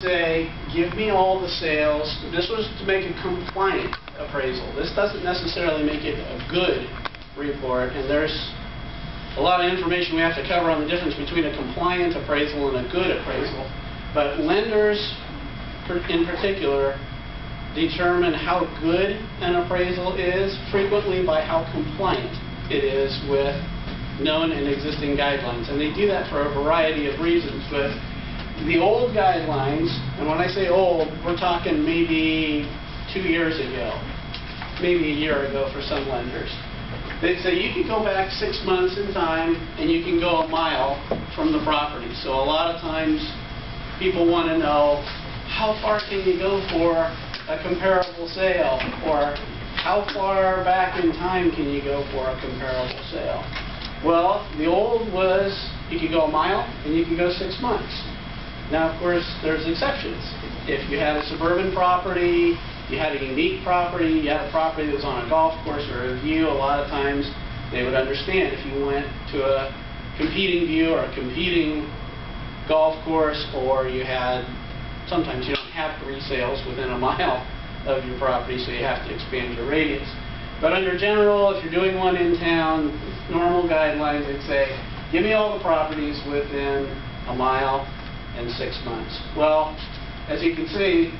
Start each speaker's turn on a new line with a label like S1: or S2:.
S1: say, give me all the sales. This was to make a compliant appraisal. This doesn't necessarily make it a good report, and there's a lot of information we have to cover on the difference between a compliant appraisal and a good appraisal. But lenders, in particular, determine how good an appraisal is frequently by how compliant it is with known and existing guidelines. And they do that for a variety of reasons, but the old guidelines, and when I say old, we're talking maybe two years ago, maybe a year ago for some lenders. They say you can go back six months in time and you can go a mile from the property. So a lot of times people want to know how far can you go for a comparable sale or how far back in time can you go for a comparable sale? Well, the old was you could go a mile and you could go six months. Now, of course, there's exceptions. If you had a suburban property, you had a unique property, you had a property that was on a golf course or a view, a lot of times they would understand if you went to a competing view or a competing golf course or you had, sometimes you don't have three sales within a mile of your property, so you have to expand your radius. But under general, if you're doing one in town, normal guidelines, they'd say, give me all the properties within a mile and six months. Well, as you can see,